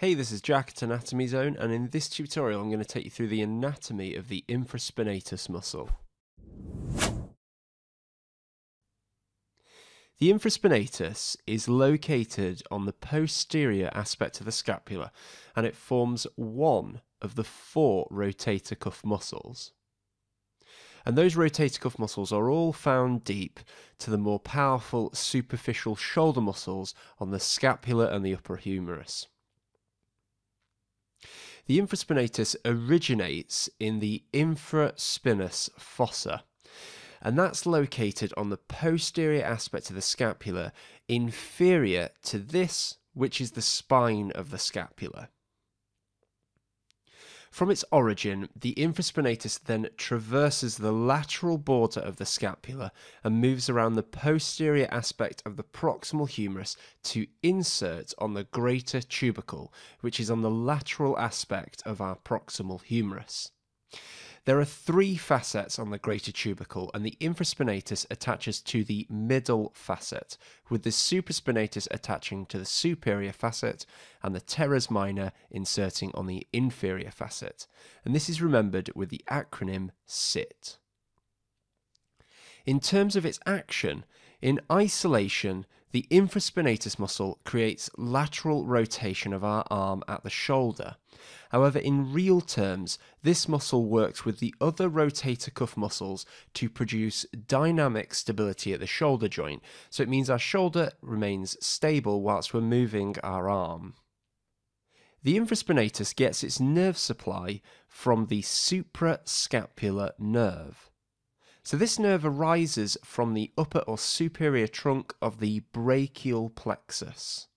Hey, this is Jack at Anatomy Zone, and in this tutorial I'm going to take you through the anatomy of the infraspinatus muscle. The infraspinatus is located on the posterior aspect of the scapula, and it forms one of the four rotator cuff muscles. And those rotator cuff muscles are all found deep to the more powerful superficial shoulder muscles on the scapula and the upper humerus. The infraspinatus originates in the infraspinous fossa, and that's located on the posterior aspect of the scapula, inferior to this, which is the spine of the scapula. From its origin, the infraspinatus then traverses the lateral border of the scapula and moves around the posterior aspect of the proximal humerus to insert on the greater tubercle, which is on the lateral aspect of our proximal humerus. There are three facets on the greater tubercle, and the infraspinatus attaches to the middle facet, with the supraspinatus attaching to the superior facet and the teres minor inserting on the inferior facet. And this is remembered with the acronym SIT. In terms of its action, in isolation, the infraspinatus muscle creates lateral rotation of our arm at the shoulder. However, in real terms, this muscle works with the other rotator cuff muscles to produce dynamic stability at the shoulder joint, so it means our shoulder remains stable whilst we're moving our arm. The infraspinatus gets its nerve supply from the suprascapular nerve. So this nerve arises from the upper or superior trunk of the brachial plexus.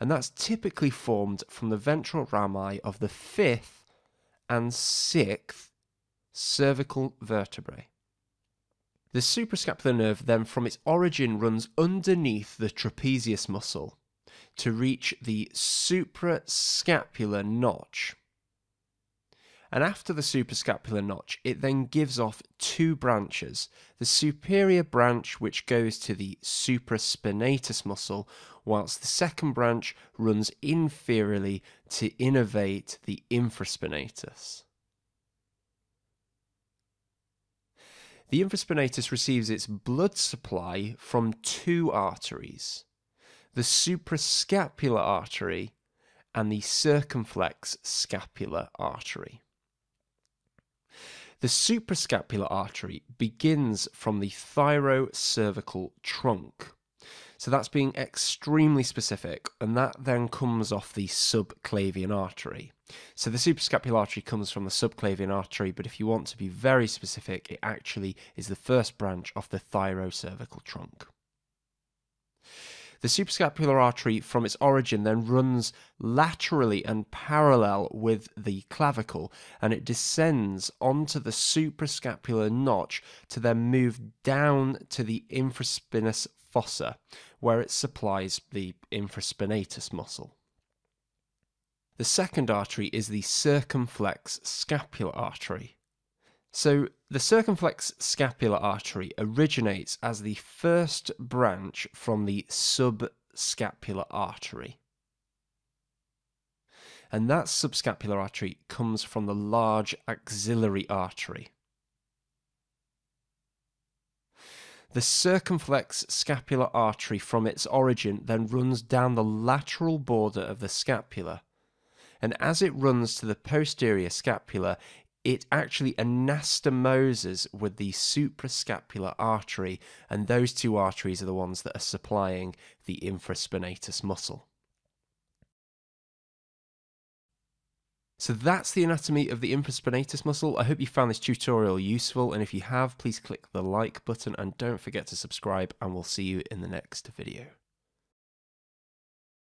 And that's typically formed from the ventral rami of the fifth and sixth cervical vertebrae. The suprascapular nerve then from its origin runs underneath the trapezius muscle to reach the suprascapular notch and after the suprascapular notch, it then gives off two branches. The superior branch, which goes to the supraspinatus muscle, whilst the second branch runs inferiorly to innervate the infraspinatus. The infraspinatus receives its blood supply from two arteries the suprascapular artery and the circumflex scapular artery. The suprascapular artery begins from the thyrocervical trunk. So that's being extremely specific, and that then comes off the subclavian artery. So the suprascapular artery comes from the subclavian artery, but if you want to be very specific, it actually is the first branch of the thyrocervical trunk. The suprascapular artery from its origin then runs laterally and parallel with the clavicle and it descends onto the suprascapular notch to then move down to the infraspinous fossa where it supplies the infraspinatus muscle. The second artery is the circumflex scapular artery. So the circumflex scapular artery originates as the first branch from the subscapular artery. And that subscapular artery comes from the large axillary artery. The circumflex scapular artery from its origin then runs down the lateral border of the scapula. And as it runs to the posterior scapula, it actually anastomoses with the suprascapular artery, and those two arteries are the ones that are supplying the infraspinatus muscle. So that's the anatomy of the infraspinatus muscle. I hope you found this tutorial useful, and if you have, please click the like button and don't forget to subscribe, and we'll see you in the next video.